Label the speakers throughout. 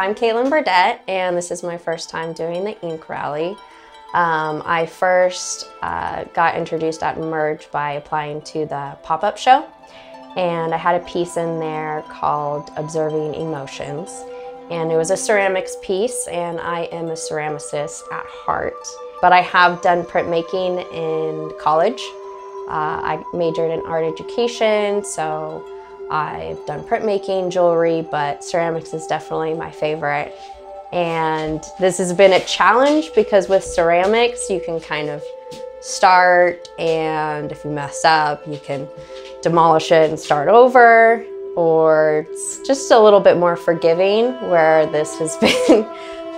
Speaker 1: I'm Caitlin Burdett, and this is my first time doing the Ink Rally. Um, I first uh, got introduced at Emerge by applying to the pop up show, and I had a piece in there called Observing Emotions. And it was a ceramics piece, and I am a ceramicist at heart. But I have done printmaking in college. Uh, I majored in art education, so I've done printmaking, jewelry, but ceramics is definitely my favorite. And this has been a challenge because with ceramics, you can kind of start, and if you mess up, you can demolish it and start over, or it's just a little bit more forgiving, where this has been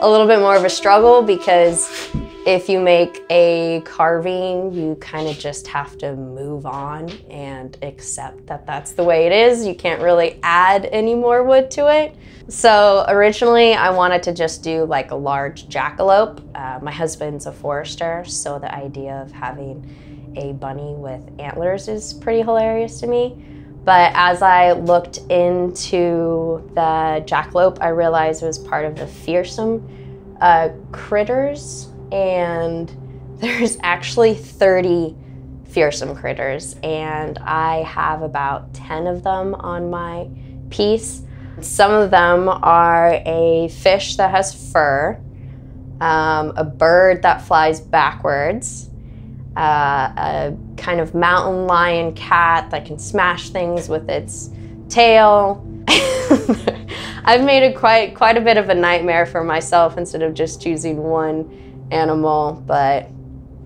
Speaker 1: a little bit more of a struggle because if you make a carving, you kind of just have to move on and accept that that's the way it is. You can't really add any more wood to it. So originally I wanted to just do like a large jackalope. Uh, my husband's a forester, so the idea of having a bunny with antlers is pretty hilarious to me. But as I looked into the jackalope, I realized it was part of the fearsome uh, critters and there's actually 30 fearsome critters and I have about 10 of them on my piece. Some of them are a fish that has fur, um, a bird that flies backwards, uh, a kind of mountain lion cat that can smash things with its tail. I've made it quite quite a bit of a nightmare for myself instead of just choosing one animal, but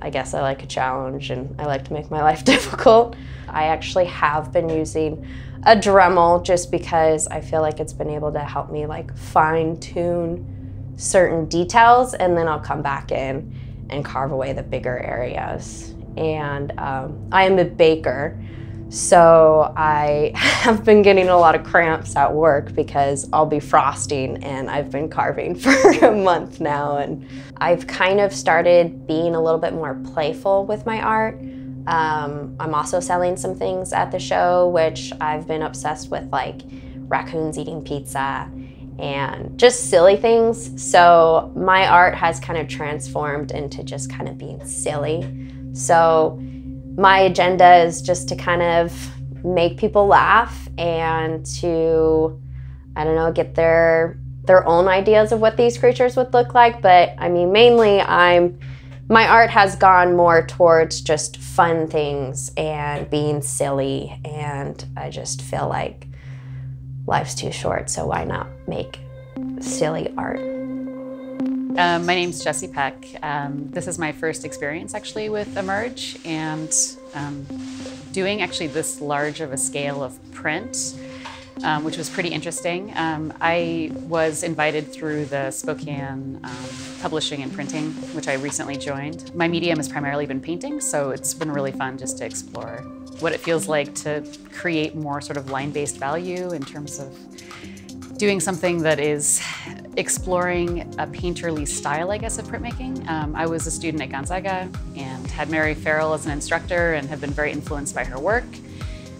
Speaker 1: I guess I like a challenge and I like to make my life difficult. I actually have been using a Dremel just because I feel like it's been able to help me like fine tune certain details and then I'll come back in and carve away the bigger areas. And um, I am a baker, so I have been getting a lot of cramps at work because I'll be frosting and I've been carving for a month now. And I've kind of started being a little bit more playful with my art. Um, I'm also selling some things at the show, which I've been obsessed with, like raccoons eating pizza and just silly things. So my art has kind of transformed into just kind of being silly. So my agenda is just to kind of make people laugh and to I don't know, get their their own ideas of what these creatures would look like. But I mean, mainly I'm my art has gone more towards just fun things and being silly. And I just feel like life's too short, so why not make silly art?
Speaker 2: Um, my name's Jessie Peck. Um, this is my first experience actually with Emerge and um, doing actually this large of a scale of print um, which was pretty interesting. Um, I was invited through the Spokane um, Publishing and Printing, which I recently joined. My medium has primarily been painting, so it's been really fun just to explore what it feels like to create more sort of line-based value in terms of doing something that is exploring a painterly style, I guess, of printmaking. Um, I was a student at Gonzaga and had Mary Farrell as an instructor and have been very influenced by her work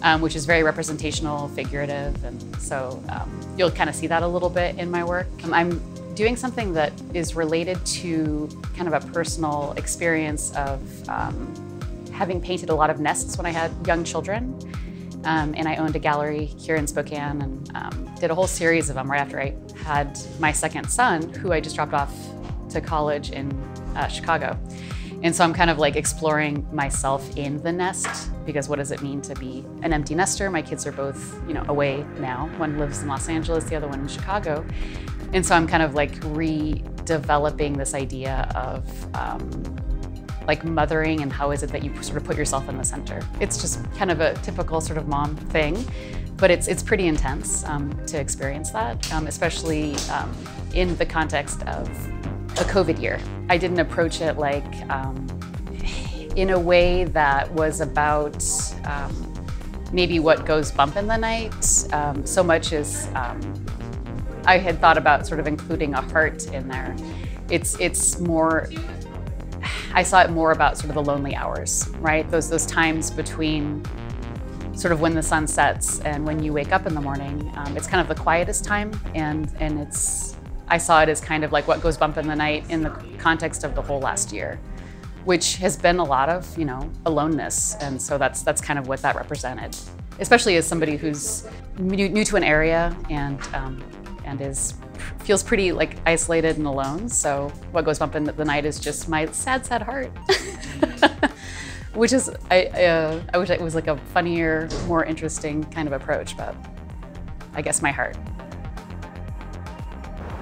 Speaker 2: um, which is very representational, figurative, and so um, you'll kind of see that a little bit in my work. Um, I'm doing something that is related to kind of a personal experience of um, having painted a lot of nests when I had young children. Um, and I owned a gallery here in Spokane and um, did a whole series of them right after I had my second son, who I just dropped off to college in uh, Chicago. And so I'm kind of like exploring myself in the nest because what does it mean to be an empty nester? My kids are both, you know, away now. One lives in Los Angeles, the other one in Chicago. And so I'm kind of like redeveloping this idea of um, like mothering and how is it that you sort of put yourself in the center. It's just kind of a typical sort of mom thing, but it's, it's pretty intense um, to experience that, um, especially um, in the context of a COVID year. I didn't approach it like um, in a way that was about um, maybe what goes bump in the night um, so much as um, I had thought about sort of including a heart in there. It's it's more. I saw it more about sort of the lonely hours, right? Those those times between sort of when the sun sets and when you wake up in the morning. Um, it's kind of the quietest time, and and it's I saw it as kind of like what goes bump in the night in the context of the whole last year, which has been a lot of, you know, aloneness. And so that's, that's kind of what that represented, especially as somebody who's new, new to an area and, um, and is feels pretty like isolated and alone. So what goes bump in the night is just my sad, sad heart. Which is, I, uh, I wish it was like a funnier, more interesting kind of approach, but I guess my heart.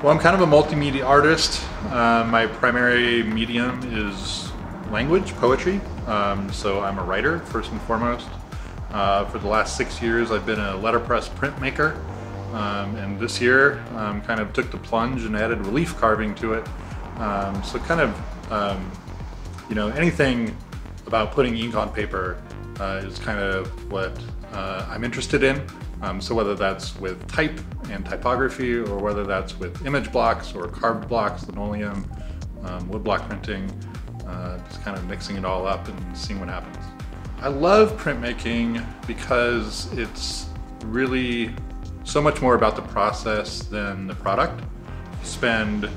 Speaker 3: Well, I'm kind of a multimedia artist. Uh, my primary medium is language, poetry. Um, so I'm a writer, first and foremost. Uh, for the last six years, I've been a letterpress printmaker. Um, and this year, um, kind of took the plunge and added relief carving to it. Um, so kind of, um, you know, anything about putting ink on paper uh, is kind of what uh, I'm interested in. Um, so whether that's with type and typography or whether that's with image blocks or carved blocks, linoleum, um, woodblock printing, uh, just kind of mixing it all up and seeing what happens. I love printmaking because it's really so much more about the process than the product. Spend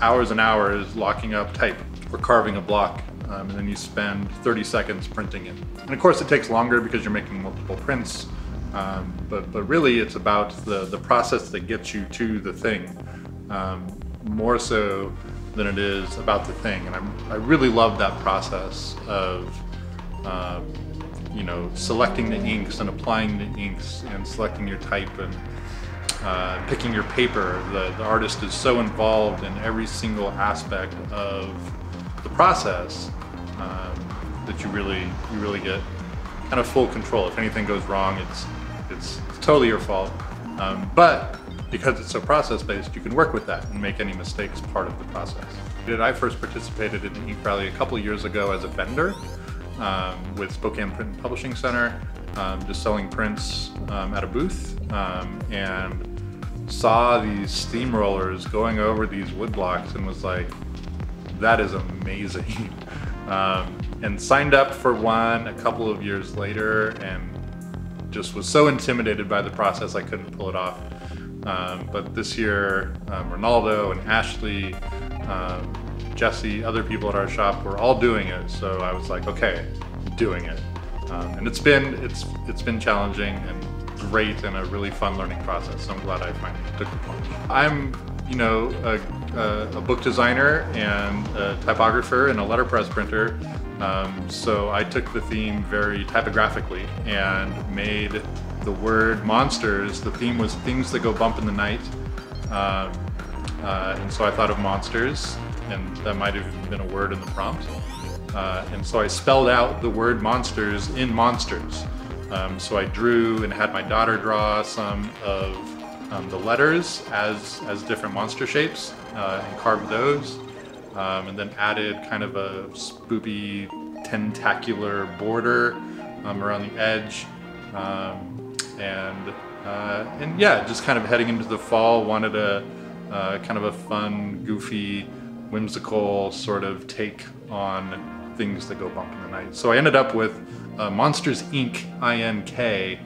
Speaker 3: hours and hours locking up type or carving a block um, and then you spend 30 seconds printing it. And of course it takes longer because you're making multiple prints um, but, but really it's about the, the process that gets you to the thing um, more so than it is about the thing. And I'm, i really love that process of, uh, you know, selecting the inks and applying the inks and selecting your type and uh, picking your paper. The, the artist is so involved in every single aspect of the process um, that you really, you really get kind of full control. If anything goes wrong, it's it's, it's totally your fault. Um, but because it's so process-based, you can work with that and make any mistakes part of the process. Did I first participated in the Ink Rally a couple years ago as a vendor um, with Spokane Print and Publishing Center, um, just selling prints um, at a booth, um, and saw these steamrollers going over these wood blocks and was like, that is amazing. Um, and signed up for one a couple of years later and just was so intimidated by the process I couldn't pull it off. Um, but this year, Ronaldo and Ashley, um, Jesse, other people at our shop were all doing it. So I was like, okay, doing it. Um, and it's been it's it's been challenging and great and a really fun learning process. So I'm glad I finally took the plunge. I'm, you know, a, a, a book designer and a typographer and a letterpress printer. Um, so I took the theme very typographically and made the word monsters. The theme was things that go bump in the night. Um, uh, and so I thought of monsters, and that might have been a word in the prompt. Uh, and so I spelled out the word monsters in monsters. Um, so I drew and had my daughter draw some of um, the letters as, as different monster shapes uh, and carved those. Um, and then added kind of a spoopy tentacular border um, around the edge. Um, and, uh, and yeah, just kind of heading into the fall, wanted a uh, kind of a fun, goofy, whimsical sort of take on things that go bump in the night. So I ended up with uh, Monsters Inc. I-N-K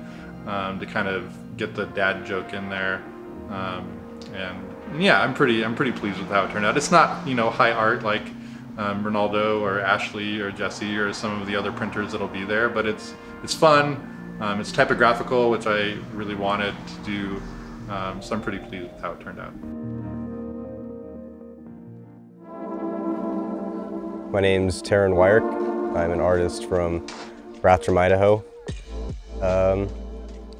Speaker 3: um, to kind of get the dad joke in there. Um, and yeah, I'm pretty I'm pretty pleased with how it turned out. It's not you know high art like um, Ronaldo or Ashley or Jesse or some of the other printers that'll be there, but it's it's fun. Um, it's typographical, which I really wanted to do. Um, so I'm pretty pleased with how it turned out.
Speaker 4: My name's Taryn Wyrick. I'm an artist from Rathdrum, Idaho. Um,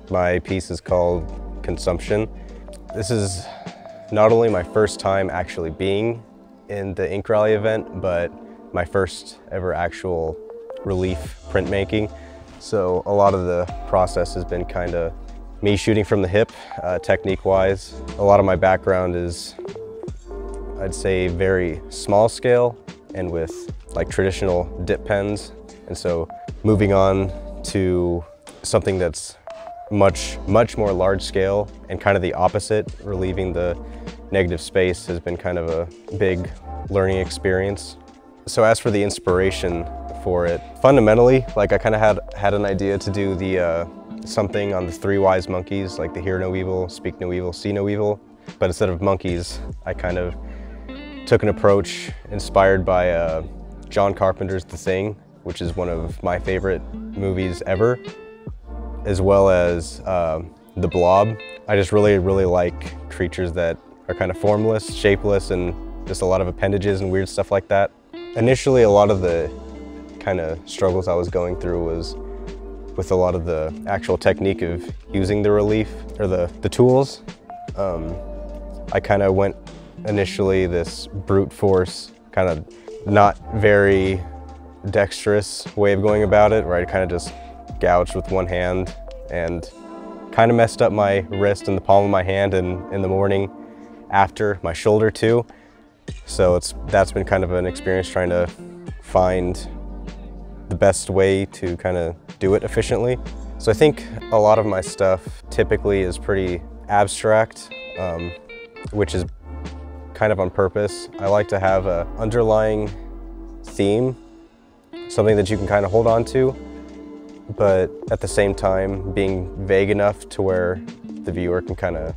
Speaker 4: my piece is called Consumption. This is not only my first time actually being in the Ink Rally event, but my first ever actual relief printmaking. So a lot of the process has been kind of me shooting from the hip, uh, technique-wise. A lot of my background is, I'd say, very small scale and with like traditional dip pens. And so moving on to something that's much, much more large scale and kind of the opposite, relieving the negative space has been kind of a big learning experience. So as for the inspiration for it, fundamentally, like I kind of had, had an idea to do the uh, something on the three wise monkeys, like the hear no evil, speak no evil, see no evil. But instead of monkeys, I kind of took an approach inspired by uh, John Carpenter's The Thing, which is one of my favorite movies ever, as well as uh, The Blob. I just really, really like creatures that are kind of formless, shapeless, and just a lot of appendages and weird stuff like that. Initially, a lot of the kind of struggles I was going through was with a lot of the actual technique of using the relief or the, the tools. Um, I kind of went initially this brute force, kind of not very dexterous way of going about it, where I kind of just gouged with one hand and kind of messed up my wrist and the palm of my hand and in the morning after my shoulder too. So it's that's been kind of an experience trying to find the best way to kind of do it efficiently. So I think a lot of my stuff typically is pretty abstract, um, which is kind of on purpose. I like to have an underlying theme, something that you can kind of hold on to, but at the same time being vague enough to where the viewer can kind of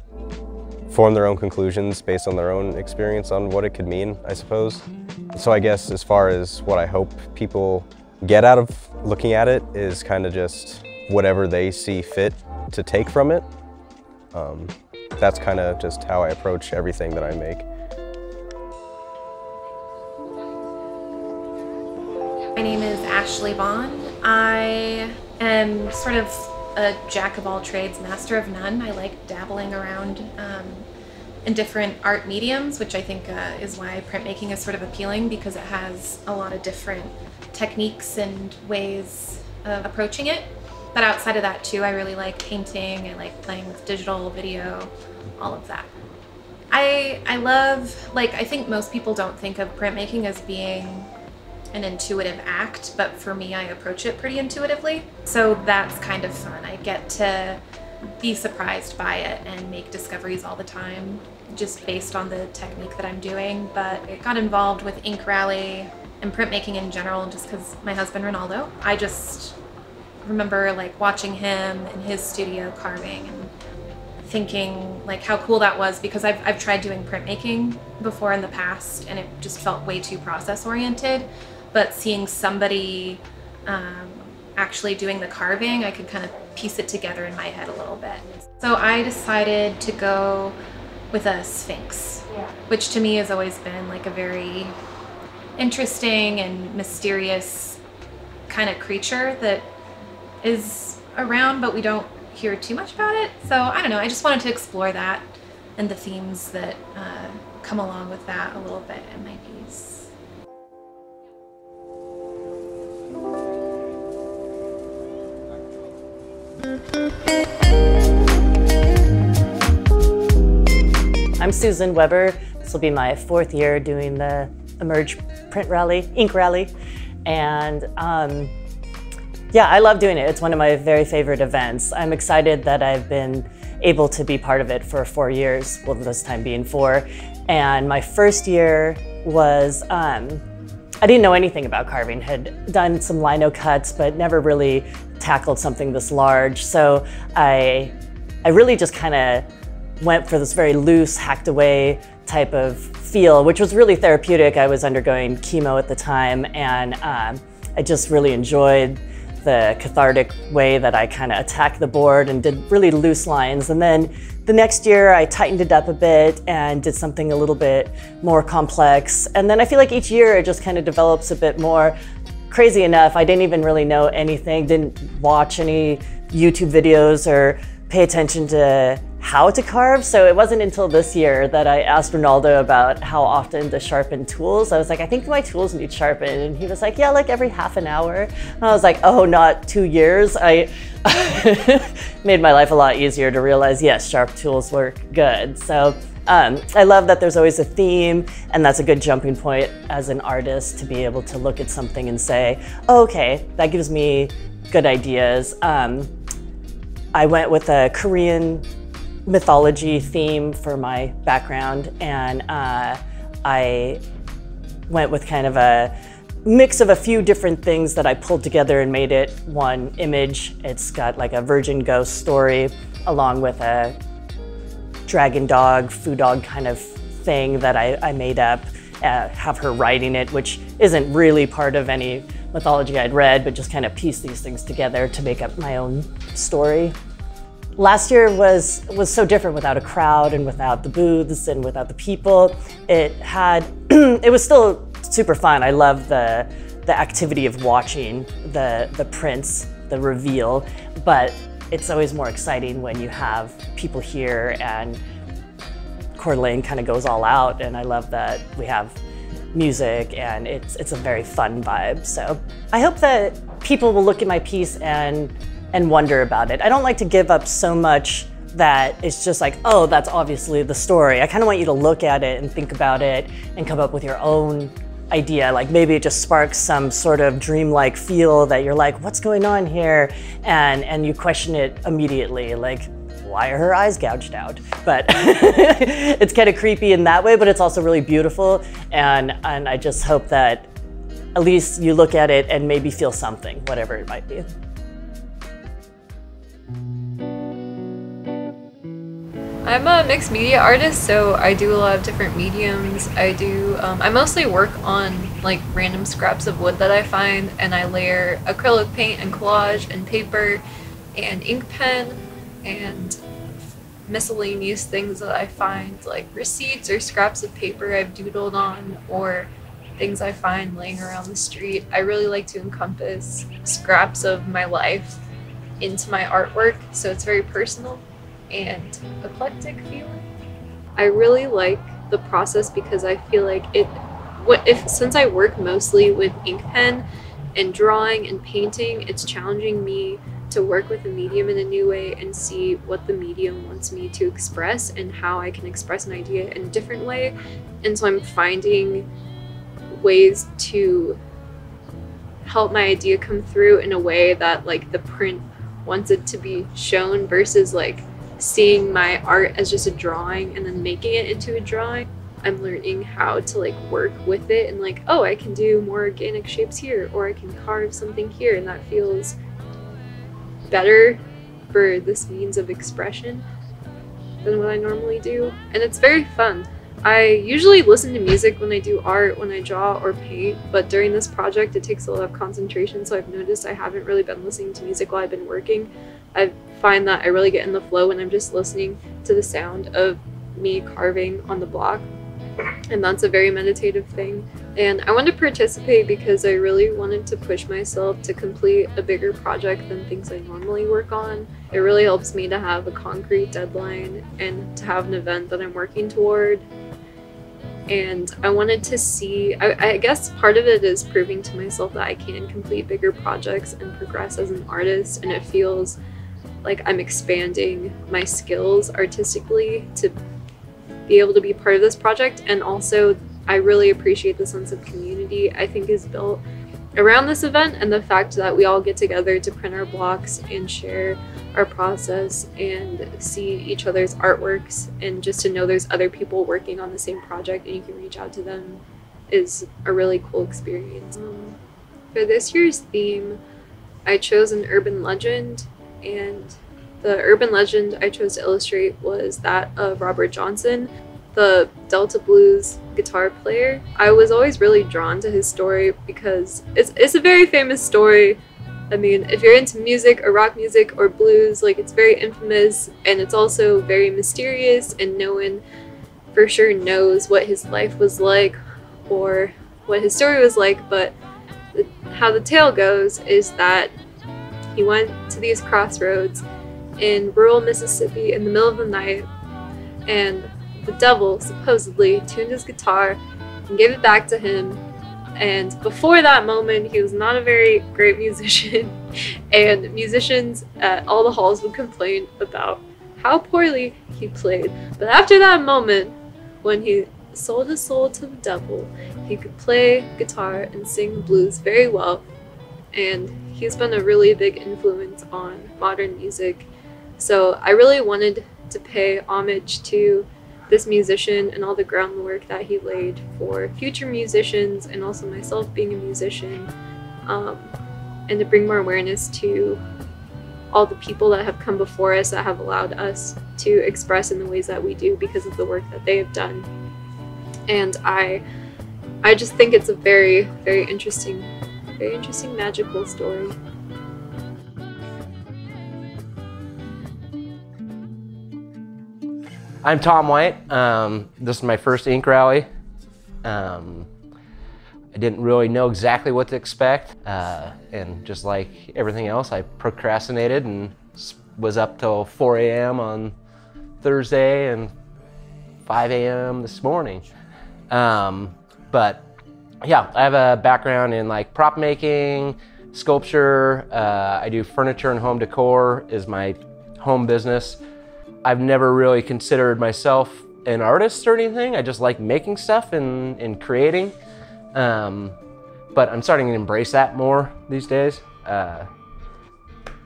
Speaker 4: form their own conclusions based on their own experience on what it could mean, I suppose. So I guess as far as what I hope people get out of looking at it is kind of just whatever they see fit to take from it. Um, that's kind of just how I approach everything that I make.
Speaker 5: Ashley Vaughn. I am sort of a jack of all trades, master of none. I like dabbling around um, in different art mediums, which I think uh, is why printmaking is sort of appealing because it has a lot of different techniques and ways of approaching it. But outside of that too, I really like painting, I like playing with digital, video, all of that. I, I love, like, I think most people don't think of printmaking as being an intuitive act, but for me, I approach it pretty intuitively. So that's kind of fun. I get to be surprised by it and make discoveries all the time just based on the technique that I'm doing. But it got involved with Ink Rally and printmaking in general just because my husband Ronaldo. I just remember like watching him in his studio carving and thinking like how cool that was because I've, I've tried doing printmaking before in the past and it just felt way too process oriented but seeing somebody um, actually doing the carving, I could kind of piece it together in my head a little bit. So I decided to go with a sphinx, which to me has always been like a very interesting and mysterious kind of creature that is around, but we don't hear too much about it. So I don't know, I just wanted to explore that and the themes that uh, come along with that a little bit in my piece.
Speaker 6: I'm Susan Weber. This will be my fourth year doing the Emerge Print Rally, Ink Rally. And um, yeah, I love doing it. It's one of my very favorite events. I'm excited that I've been able to be part of it for four years, well, this time being four. And my first year was, um, I didn't know anything about carving, had done some lino cuts, but never really tackled something this large. So I, I really just kind of went for this very loose, hacked away type of feel, which was really therapeutic. I was undergoing chemo at the time, and um, I just really enjoyed the cathartic way that I kind of attacked the board and did really loose lines. And then the next year I tightened it up a bit and did something a little bit more complex. And then I feel like each year it just kind of develops a bit more. Crazy enough, I didn't even really know anything, didn't watch any YouTube videos or pay attention to how to carve. So it wasn't until this year that I asked Ronaldo about how often to sharpen tools. I was like, I think my tools need sharpened. And he was like, yeah, like every half an hour. And I was like, oh, not two years. I made my life a lot easier to realize, yes, sharp tools work good. So um, I love that there's always a theme, and that's a good jumping point as an artist to be able to look at something and say, oh, okay, that gives me good ideas. Um, I went with a Korean mythology theme for my background, and uh, I went with kind of a mix of a few different things that I pulled together and made it one image. It's got like a virgin ghost story along with a dragon dog, foo dog kind of thing that I, I made up, uh, have her writing it, which isn't really part of any mythology I'd read, but just kind of piece these things together to make up my own story. Last year was, was so different without a crowd and without the booths and without the people. It had, it was still super fun. I love the, the activity of watching the, the prints, the reveal, but it's always more exciting when you have people here and Coeur d'Alene kind of goes all out and I love that we have music and it's, it's a very fun vibe. So I hope that people will look at my piece and and wonder about it. I don't like to give up so much that it's just like, oh, that's obviously the story. I kind of want you to look at it and think about it and come up with your own idea. Like maybe it just sparks some sort of dreamlike feel that you're like, what's going on here? And, and you question it immediately. Like, why are her eyes gouged out? But it's kind of creepy in that way, but it's also really beautiful. And, and I just hope that at least you look at it and maybe feel something, whatever it might be.
Speaker 7: I'm a mixed media artist, so I do a lot of different mediums. I do, um, I mostly work on like random scraps of wood that I find, and I layer acrylic paint and collage and paper and ink pen and miscellaneous things that I find, like receipts or scraps of paper I've doodled on, or things I find laying around the street. I really like to encompass scraps of my life into my artwork, so it's very personal and eclectic feeling. I really like the process because I feel like it what if since I work mostly with ink pen and drawing and painting, it's challenging me to work with the medium in a new way and see what the medium wants me to express and how I can express an idea in a different way. And so I'm finding ways to help my idea come through in a way that like the print wants it to be shown versus like seeing my art as just a drawing and then making it into a drawing. I'm learning how to like work with it and like, oh, I can do more organic shapes here or I can carve something here and that feels better for this means of expression than what I normally do. And it's very fun. I usually listen to music when I do art, when I draw or paint, but during this project it takes a lot of concentration, so I've noticed I haven't really been listening to music while I've been working. I find that I really get in the flow when I'm just listening to the sound of me carving on the block, and that's a very meditative thing. And I wanted to participate because I really wanted to push myself to complete a bigger project than things I normally work on. It really helps me to have a concrete deadline and to have an event that I'm working toward and I wanted to see. I, I, guess part of it is proving to myself that I can complete bigger projects and progress as an artist, and it feels like I'm expanding my skills artistically to be able to be part of this project. And also, I really appreciate the sense of community I think is built around this event and the fact that we all get together to print our blocks and share our process and see each other's artworks and just to know there's other people working on the same project and you can reach out to them is a really cool experience. Um, for this year's theme, I chose an urban legend and the urban legend I chose to illustrate was that of Robert Johnson, the Delta Blues guitar player. I was always really drawn to his story because it's, it's a very famous story. I mean, if you're into music or rock music or blues, like it's very infamous and it's also very mysterious and no one for sure knows what his life was like or what his story was like, but the, how the tale goes is that he went to these crossroads in rural Mississippi in the middle of the night and the devil supposedly tuned his guitar and gave it back to him. And before that moment, he was not a very great musician, and musicians at all the halls would complain about how poorly he played. But after that moment, when he sold his soul to the devil, he could play guitar and sing blues very well, and he's been a really big influence on modern music. So I really wanted to pay homage to this musician and all the groundwork that he laid for future musicians and also myself being a musician um, and to bring more awareness to all the people that have come before us that have allowed us to express in the ways that we do because of the work that they have done and i i just think it's a very very interesting very interesting magical story
Speaker 8: I'm Tom White. Um, this is my first ink rally. Um, I didn't really know exactly what to expect. Uh, and just like everything else, I procrastinated and was up till 4 a.m. on Thursday and 5 a.m. this morning. Um, but yeah, I have a background in like prop making, sculpture. Uh, I do furniture and home decor is my home business. I've never really considered myself an artist or anything. I just like making stuff and, and creating. Um, but I'm starting to embrace that more these days. Uh,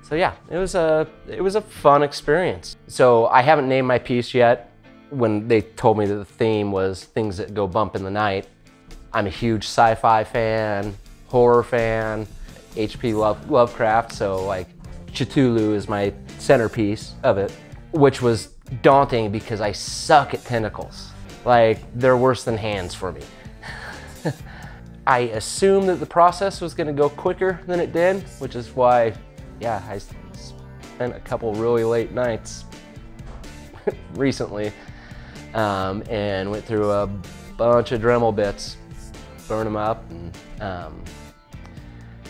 Speaker 8: so yeah, it was a it was a fun experience. So I haven't named my piece yet. When they told me that the theme was things that go bump in the night, I'm a huge sci-fi fan, horror fan, H.P. Love, Lovecraft. So like Cthulhu is my centerpiece of it which was daunting because I suck at tentacles. Like, they're worse than hands for me. I assumed that the process was gonna go quicker than it did, which is why, yeah, I spent a couple really late nights recently um, and went through a bunch of Dremel bits, burn them up, and um,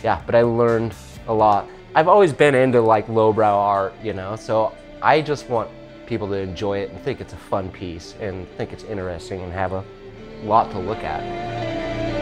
Speaker 8: yeah, but I learned a lot. I've always been into like lowbrow art, you know, so I just want people to enjoy it and think it's a fun piece and think it's interesting and have a lot to look at.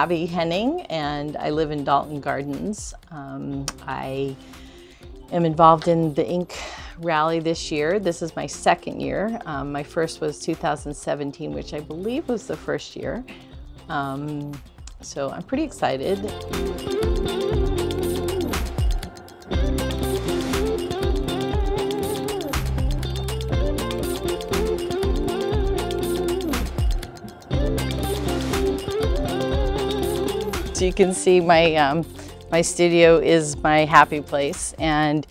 Speaker 9: Abby Henning and I live in Dalton Gardens. Um, I am involved in the ink rally this year. This is my second year. Um, my first was 2017, which I believe was the first year. Um, So I'm pretty excited. You can see my, um, my studio is my happy place and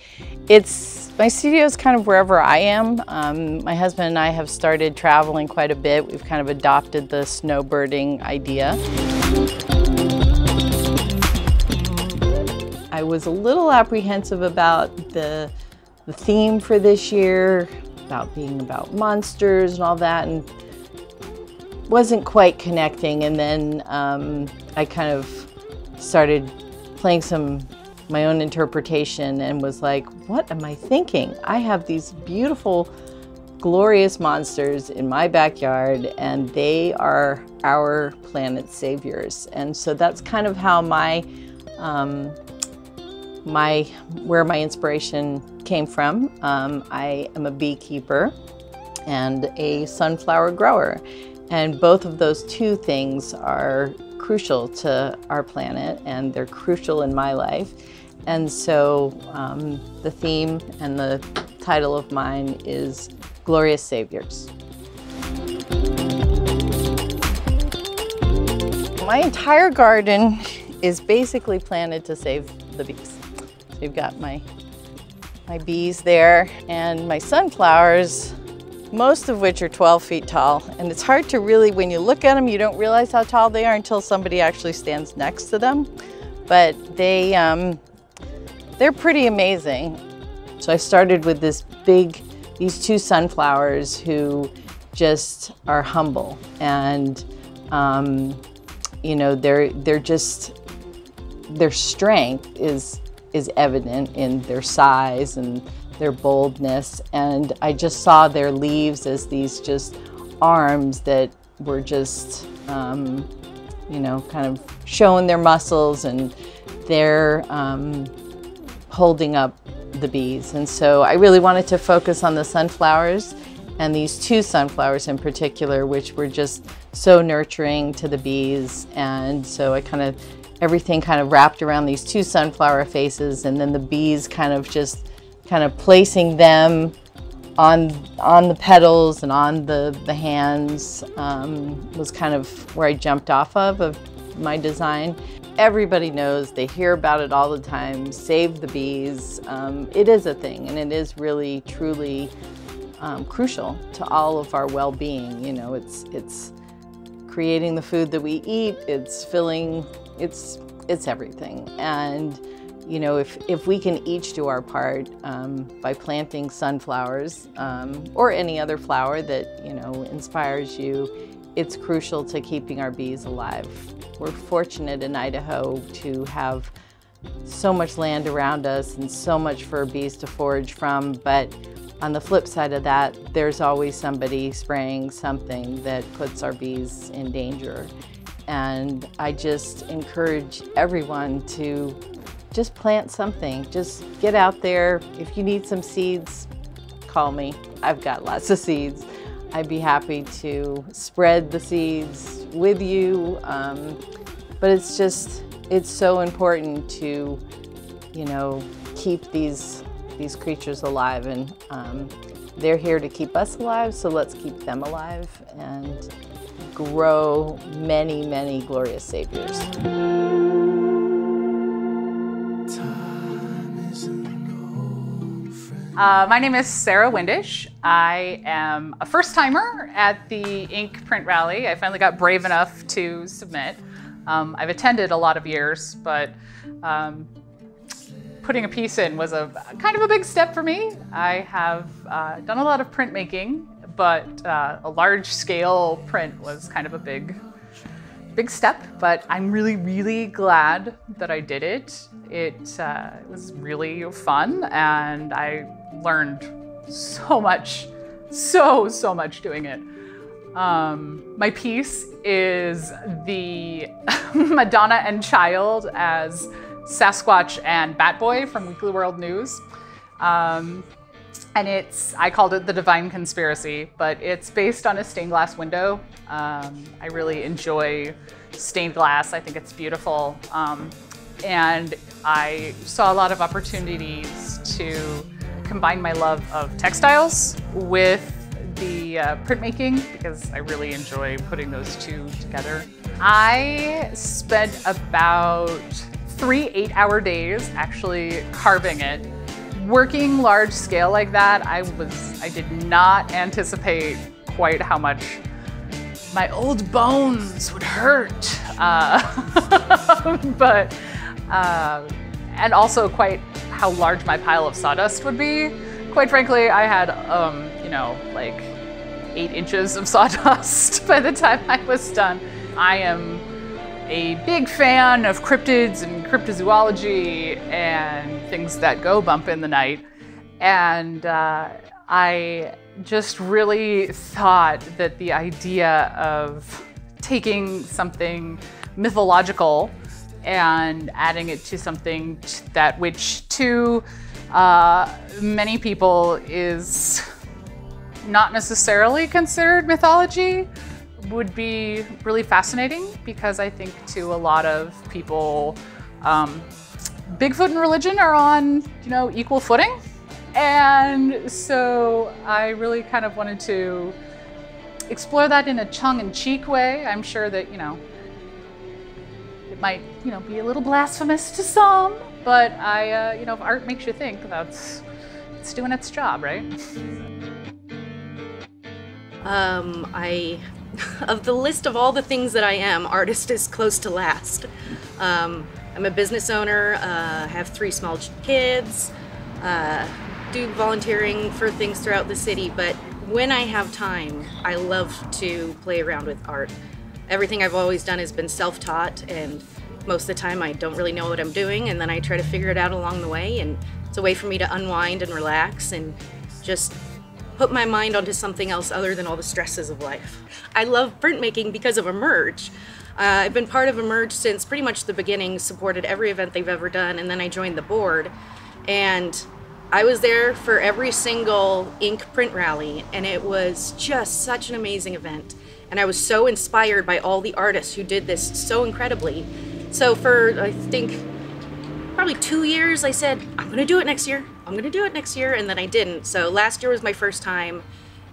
Speaker 9: it's, my studio is kind of wherever I am. Um, my husband and I have started traveling quite a bit. We've kind of adopted the snowbirding idea. I was a little apprehensive about the, the theme for this year, about being about monsters and all that, and wasn't quite connecting. And then um, I kind of started playing some my own interpretation and was like, what am I thinking? I have these beautiful, glorious monsters in my backyard and they are our planet's saviors. And so that's kind of how my, um, my, where my inspiration came from. Um, I am a beekeeper and a sunflower grower. And both of those two things are crucial to our planet and they're crucial in my life. And so um, the theme and the title of mine is Glorious Saviors. My entire garden is basically planted to save the bees. So you've got my, my bees there and my sunflowers most of which are 12 feet tall. And it's hard to really, when you look at them, you don't realize how tall they are until somebody actually stands next to them. But they, um, they're pretty amazing. So I started with this big, these two sunflowers who just are humble and, um, you know, they're, they're just, their strength is, is evident in their size and their boldness. And I just saw their leaves as these just arms that were just, um, you know, kind of showing their muscles and they're um, holding up the bees. And so I really wanted to focus on the sunflowers and these two sunflowers in particular, which were just so nurturing to the bees. And so I kind of, everything kind of wrapped around these two sunflower faces and then the bees kind of just kind of placing them on on the petals and on the, the hands um, was kind of where I jumped off of, of my design. Everybody knows, they hear about it all the time, save the bees. Um, it is a thing and it is really, truly um, crucial to all of our well-being. You know, it's, it's creating the food that we eat, it's filling, it's, it's everything. And you know, if, if we can each do our part um, by planting sunflowers um, or any other flower that, you know, inspires you, it's crucial to keeping our bees alive. We're fortunate in Idaho to have so much land around us and so much for bees to forage from, but on the flip side of that, there's always somebody spraying something that puts our bees in danger. And I just encourage everyone to just plant something. Just get out there. If you need some seeds, call me. I've got lots of seeds. I'd be happy to spread the seeds with you. Um, but it's just, it's so important to, you know, keep these, these creatures alive and um, they're here to keep us alive, so let's keep them alive and grow many, many glorious saviors.
Speaker 10: Uh, my name is Sarah Windish. I am a first timer at the Ink Print Rally. I finally got brave enough to submit. Um, I've attended a lot of years, but um, putting a piece in was a kind of a big step for me. I have uh, done a lot of printmaking, but uh, a large scale print was kind of a big, big step. But I'm really, really glad that I did it. It, uh, was really fun, and I learned so much, so, so much doing it. Um, my piece is the Madonna and Child as Sasquatch and Batboy from Weekly World News. Um, and it's I called it the Divine Conspiracy, but it's based on a stained glass window. Um, I really enjoy stained glass. I think it's beautiful, um, and I saw a lot of opportunities to combine my love of textiles with the uh, printmaking because I really enjoy putting those two together. I spent about three eight-hour days actually carving it working large scale like that, I was I did not anticipate quite how much my old bones would hurt, uh, but uh, and also quite how large my pile of sawdust would be. Quite frankly, I had um, you know like eight inches of sawdust by the time I was done. I am a big fan of cryptids and cryptozoology and things that go bump in the night. And uh, I just really thought that the idea of taking something mythological and adding it to something that which to uh, many people is not necessarily considered mythology would be really fascinating because I think to a lot of people, um, Bigfoot and religion are on you know equal footing, and so I really kind of wanted to explore that in a tongue-in-cheek way. I'm sure that you know it might you know be a little blasphemous to some, but I uh, you know if art makes you think, that's it's doing its job, right?
Speaker 11: Um, I of the list of all the things that I am, artist is close to last. Um, I'm a business owner, uh, have three small kids, uh, do volunteering for things throughout the city, but when I have time, I love to play around with art. Everything I've always done has been self-taught and most of the time I don't really know what I'm doing and then I try to figure it out along the way and it's a way for me to unwind and relax and just put my mind onto something else other than all the stresses of life. I love printmaking because of Emerge. Uh, I've been part of Emerge since pretty much the beginning, supported every event they've ever done, and then I joined the board. And I was there for every single ink print rally, and it was just such an amazing event. And I was so inspired by all the artists who did this so incredibly. So for, I think, probably two years, I said, I'm going to do it next year. I'm going to do it next year. And then I didn't. So last year was my first time.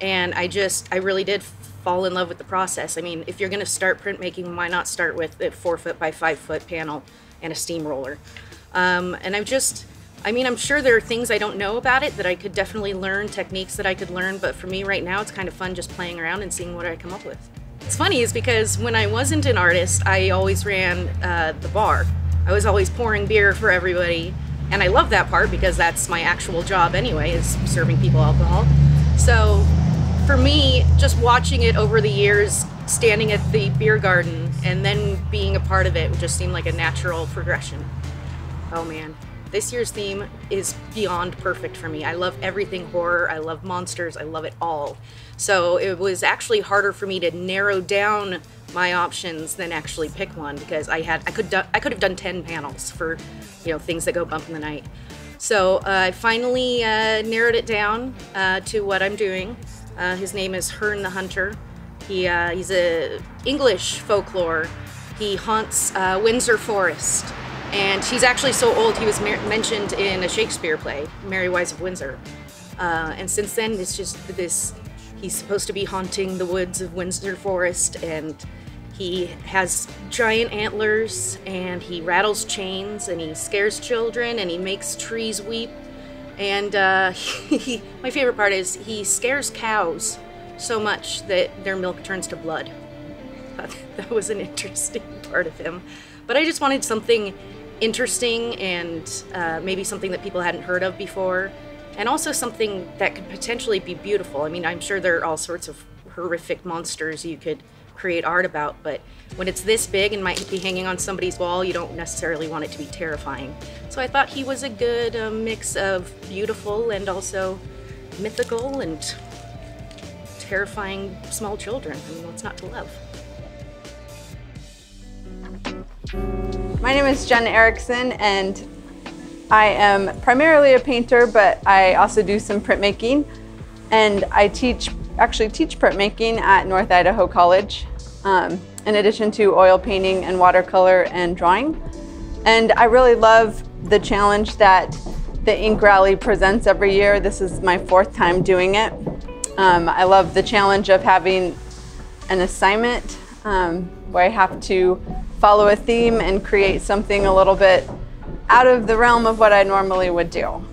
Speaker 11: And I just, I really did fall in love with the process. I mean, if you're going to start printmaking, why not start with a four foot by five foot panel and a steamroller? Um, and I'm just, I mean, I'm sure there are things I don't know about it that I could definitely learn, techniques that I could learn. But for me right now, it's kind of fun just playing around and seeing what I come up with. It's funny is because when I wasn't an artist, I always ran uh, the bar. I was always pouring beer for everybody. And I love that part because that's my actual job anyway, is serving people alcohol. So for me, just watching it over the years, standing at the beer garden and then being a part of it just seemed like a natural progression. Oh man. This year's theme is beyond perfect for me. I love everything horror. I love monsters. I love it all. So it was actually harder for me to narrow down my options than actually pick one because I had I could do, I could have done 10 panels for you know things that go bump in the night. So uh, I finally uh, narrowed it down uh, to what I'm doing. Uh, his name is Herne the Hunter. He, uh, he's a English folklore. He haunts uh, Windsor Forest. And he's actually so old he was mentioned in a Shakespeare play, Merry Wives of Windsor. and since then, it's just this He's supposed to be haunting the woods of Windsor Forest, and he has giant antlers, and he rattles chains, and he scares children, and he makes trees weep. And uh, he, my favorite part is he scares cows so much that their milk turns to blood. That was an interesting part of him. But I just wanted something interesting and uh, maybe something that people hadn't heard of before and also something that could potentially be beautiful. I mean, I'm sure there are all sorts of horrific monsters you could create art about, but when it's this big and might be hanging on somebody's wall, you don't necessarily want it to be terrifying. So I thought he was a good uh, mix of beautiful and also mythical and terrifying small children. I mean, what's not to love?
Speaker 12: My name is Jen Erickson, and I am primarily a painter, but I also do some printmaking. And I teach, actually teach printmaking at North Idaho College, um, in addition to oil painting and watercolor and drawing. And I really love the challenge that the Ink Rally presents every year. This is my fourth time doing it. Um, I love the challenge of having an assignment um, where I have to follow a theme and create something a little bit out of the realm of what I normally would do.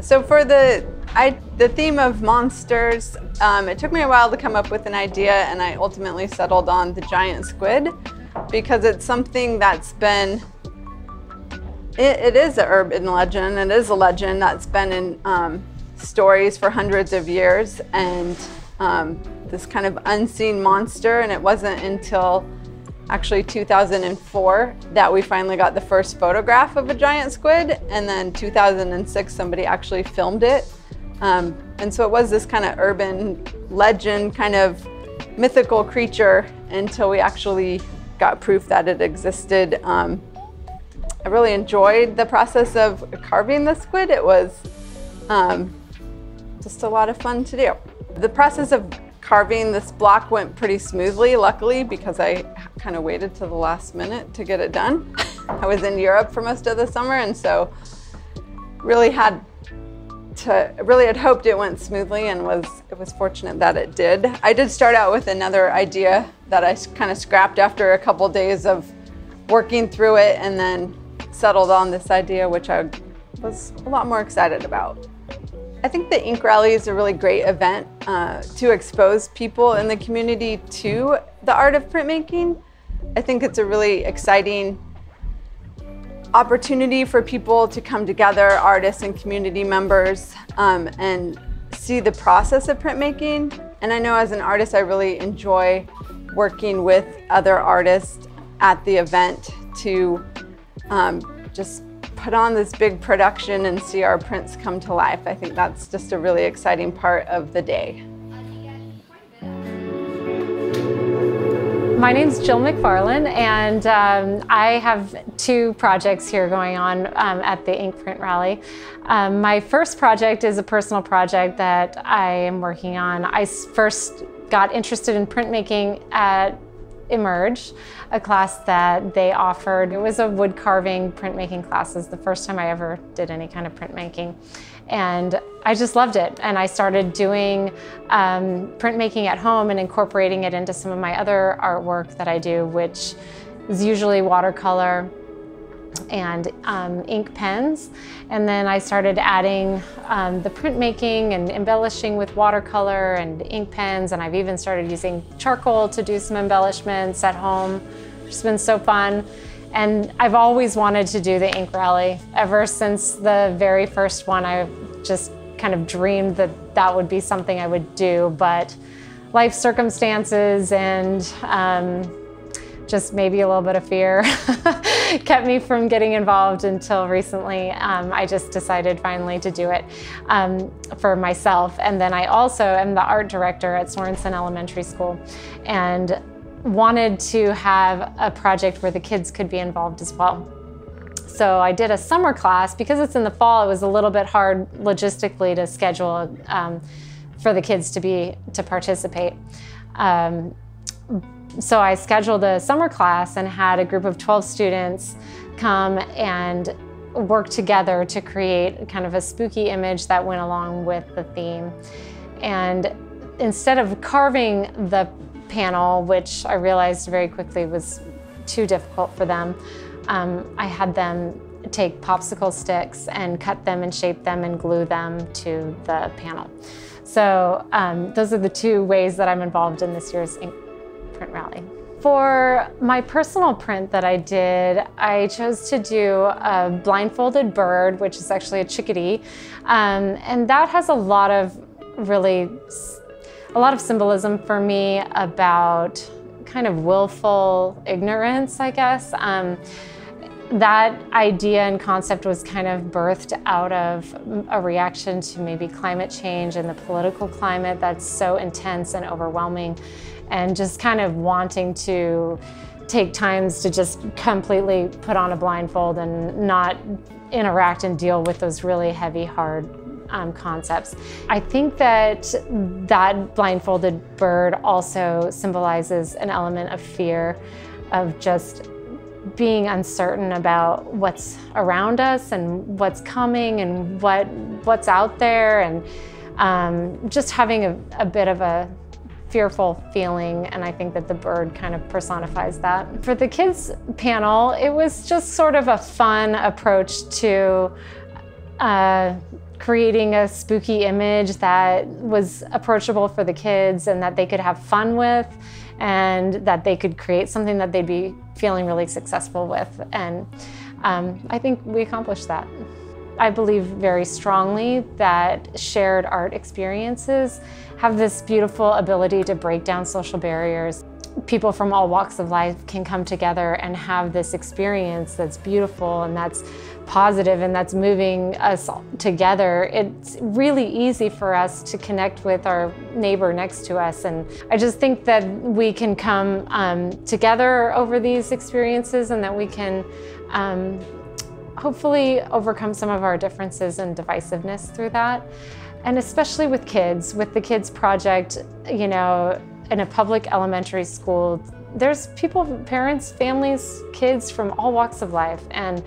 Speaker 12: So for the I, the theme of monsters, um, it took me a while to come up with an idea and I ultimately settled on the giant squid because it's something that's been, it, it is an urban legend, it is a legend that's been in um, stories for hundreds of years and um, this kind of unseen monster and it wasn't until actually 2004 that we finally got the first photograph of a giant squid and then 2006 somebody actually filmed it. Um, and so it was this kind of urban legend kind of mythical creature until we actually got proof that it existed. Um, I really enjoyed the process of carving the squid. It was um, just a lot of fun to do. The process of carving this block went pretty smoothly, luckily, because I kind of waited to the last minute to get it done. I was in Europe for most of the summer, and so really had to, really had hoped it went smoothly and was, it was fortunate that it did. I did start out with another idea that I kind of scrapped after a couple days of working through it and then settled on this idea, which I was a lot more excited about. I think the Ink Rally is a really great event uh, to expose people in the community to the art of printmaking. I think it's a really exciting opportunity for people to come together, artists and community members, um, and see the process of printmaking. And I know as an artist, I really enjoy working with other artists at the event to um, just put on this big production and see our prints come to life. I think that's just a really exciting part of the day.
Speaker 13: My name is Jill McFarland, and um, I have two projects here going on um, at the Ink Print Rally. Um, my first project is a personal project that I am working on. I first got interested in printmaking at Emerge, a class that they offered. It was a wood carving printmaking class. It's the first time I ever did any kind of printmaking. And I just loved it. And I started doing um, printmaking at home and incorporating it into some of my other artwork that I do, which is usually watercolor and um, ink pens. And then I started adding um, the printmaking and embellishing with watercolor and ink pens. And I've even started using charcoal to do some embellishments at home, It's been so fun. And I've always wanted to do the ink rally. Ever since the very first one, I just kind of dreamed that that would be something I would do. But life circumstances and um, just maybe a little bit of fear kept me from getting involved until recently. Um, I just decided finally to do it um, for myself. And then I also am the art director at Sorensen Elementary School and wanted to have a project where the kids could be involved as well. So I did a summer class. Because it's in the fall, it was a little bit hard logistically to schedule um, for the kids to be to participate. Um, so I scheduled a summer class and had a group of 12 students come and work together to create kind of a spooky image that went along with the theme. And instead of carving the panel, which I realized very quickly was too difficult for them, um, I had them take popsicle sticks and cut them and shape them and glue them to the panel. So um, those are the two ways that I'm involved in this year's print rally. For my personal print that I did, I chose to do a blindfolded bird, which is actually a chickadee. Um, and that has a lot of really, a lot of symbolism for me about kind of willful ignorance, I guess. Um, that idea and concept was kind of birthed out of a reaction to maybe climate change and the political climate that's so intense and overwhelming and just kind of wanting to take times to just completely put on a blindfold and not interact and deal with those really heavy, hard um, concepts. I think that that blindfolded bird also symbolizes an element of fear, of just being uncertain about what's around us and what's coming and what what's out there and um, just having a, a bit of a fearful feeling and I think that the bird kind of personifies that. For the kids panel, it was just sort of a fun approach to uh, creating a spooky image that was approachable for the kids and that they could have fun with and that they could create something that they'd be feeling really successful with. And um, I think we accomplished that. I believe very strongly that shared art experiences have this beautiful ability to break down social barriers. People from all walks of life can come together and have this experience that's beautiful and that's positive and that's moving us together. It's really easy for us to connect with our neighbor next to us. And I just think that we can come um, together over these experiences and that we can um, hopefully overcome some of our differences and divisiveness through that. And especially with kids, with the Kids Project, you know, in a public elementary school, there's people, parents, families, kids from all walks of life. And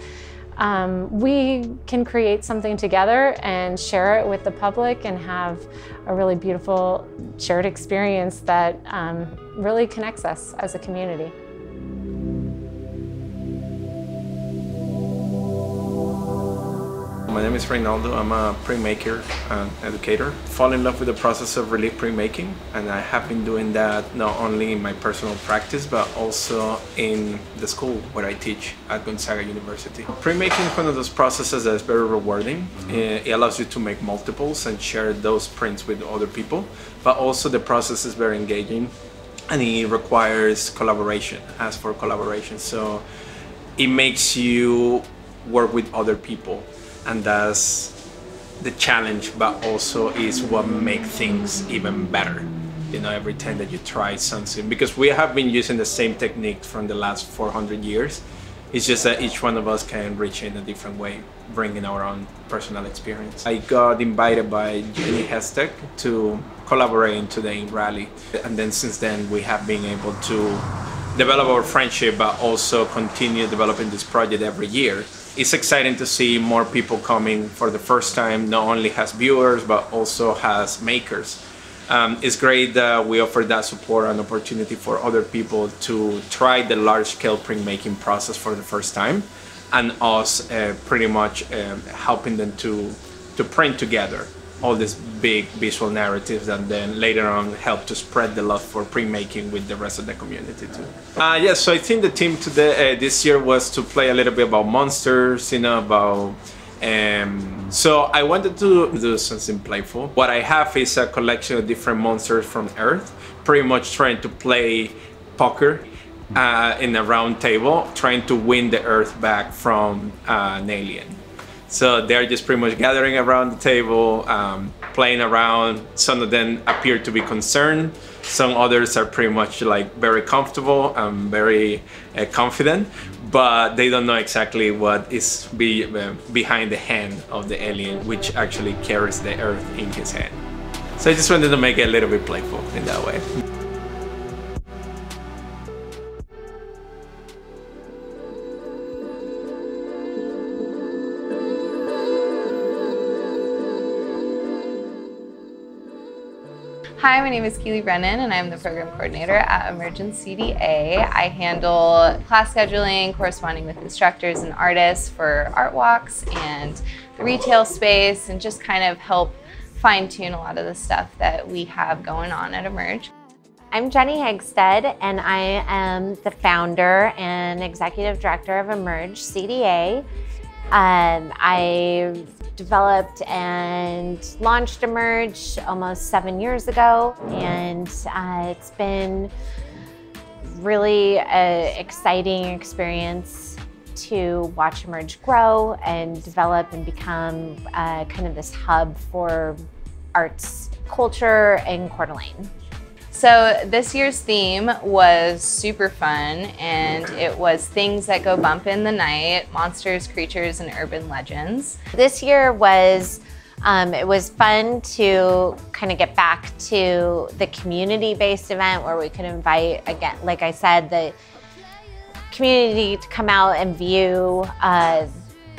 Speaker 13: um, we can create something together and share it with the public and have a really beautiful shared experience that um, really connects us as a community.
Speaker 14: My name is Reynaldo. I'm a printmaker and educator. Fall in love with the process of relief printmaking and I have been doing that not only in my personal practice but also in the school where I teach at Gonzaga University. Printmaking is one of those processes that is very rewarding. Mm-hmm. It allows you to make multiples and share those prints with other people but also the process is very engaging and it requires collaboration, as for collaboration. So it makes you work with other people and that's the challenge but also is what makes things even better. You know every time that you try something because we have been using the same technique from the last 400 years. It's just that each one of us can reach in a different way bringing our own personal experience. I got invited by Jenny Hegstead to collaborate into the rally. And then since then we have been able to develop our friendship but also continue developing this project every year it's exciting to see more people coming for the first time, not only as viewers, but also as makers. Um, it's great that we offer that support and opportunity for other people to try the large-scale printmaking process for the first time, and us uh, pretty much um, helping them to, to print together all these big visual narratives and then later on help to spread the love for printmaking with the rest of the community too. Uh, yeah, so I think the theme today uh, this year was to play a little bit about monsters, you know, about um, so I wanted to do something playful. What I have is a collection of different monsters from Earth, pretty much trying to play poker uh, in a round table, trying to win the Earth back from uh, an alien. So they're just pretty much gathering around the table, um, playing around. Some of them appear to be concerned. Some others are pretty much like very comfortable and very uh, confident, but they don't know exactly what is be, uh, behind the hand of the alien, which actually carries the earth in his hand. So I just wanted to make it a little bit playful in that way.
Speaker 15: Hi, my name is Keely Brennan and I'm the program coordinator at Emerge CDA. I handle class scheduling, corresponding with instructors and artists for art walks and the retail space and just kind of help fine tune a lot of the stuff that we have going on at Emerge.
Speaker 16: I'm Jenny Hegstead and I am the founder and executive director of Emerge CDA. Um, I developed and launched Emerge almost seven years ago, and uh, it's been really an exciting experience to watch Emerge grow and develop and become uh, kind of this hub for arts culture in Coeur d'Alene.
Speaker 15: So this year's theme was super fun and it was things that go bump in the night, monsters, creatures, and urban legends.
Speaker 16: This year was um, it was fun to kind of get back to the community-based event where we could invite, again, like I said, the community to come out and view uh,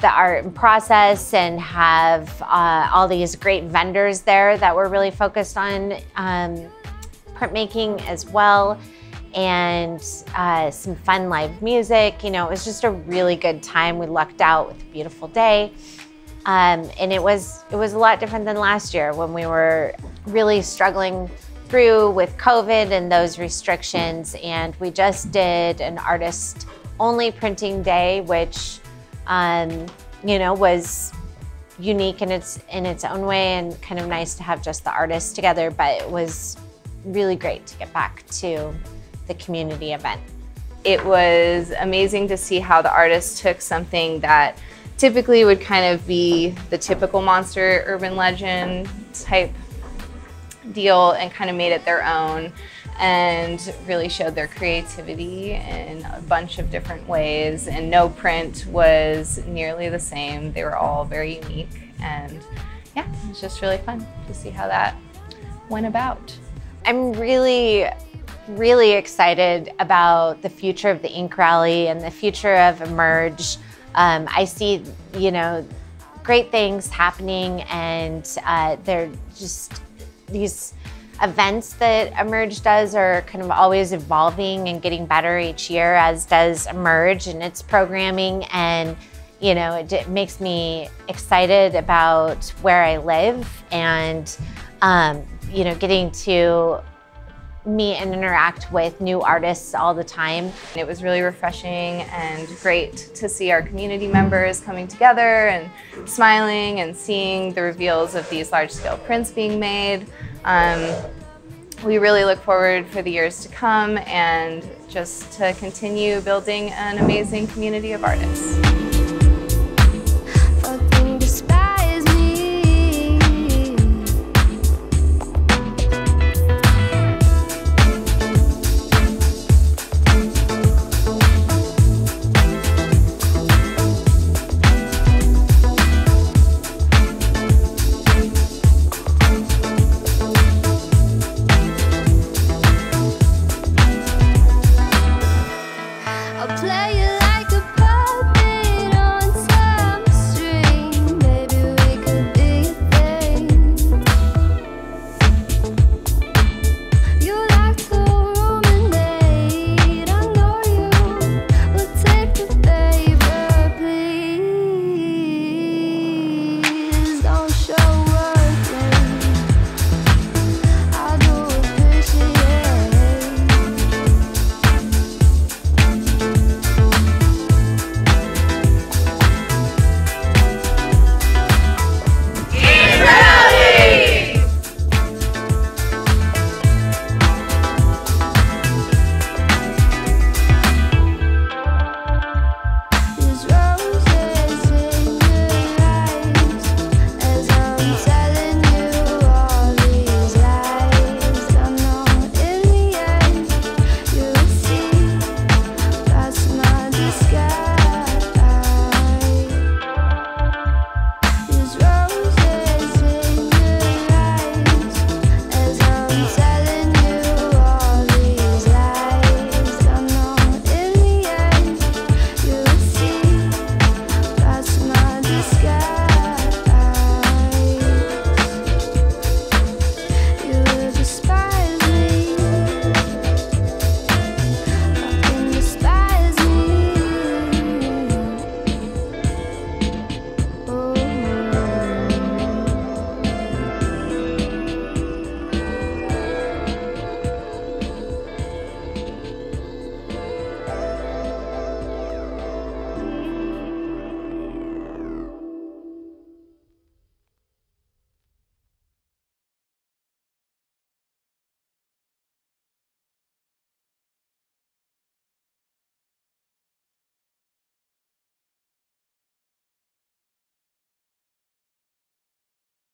Speaker 16: the art and process and have uh, all these great vendors there that were really focused on um, printmaking as well and uh, some fun live music. You know, it was just a really good time. We lucked out with a beautiful day. Um, and it was, it was a lot different than last year when we were really struggling through with COVID and those restrictions. And we just did an artist only printing day, which, um, you know, was unique in its, in its own way and kind of nice to have just the artists together, but it was really great to get back to the community event.
Speaker 15: It was amazing to see how the artists took something that typically would kind of be the typical monster urban legend type deal and kind of made it their own and really showed their creativity in a bunch of different ways and no print was nearly the same. They were all very unique and yeah, it was just really fun to see how that went about.
Speaker 16: I'm really, really excited about the future of the Ink Rally and the future of Emerge. Um, I see, you know, great things happening and uh, they're just these events that Emerge does are kind of always evolving and getting better each year as does Emerge and its programming and you know it, it makes me excited about where I live and um, you know getting to meet and interact with new artists all the time.
Speaker 15: It was really refreshing and great to see our community members coming together and smiling and seeing the reveals of these large-scale prints being made. Um, we really look forward for the years to come and just to continue building an amazing community of artists.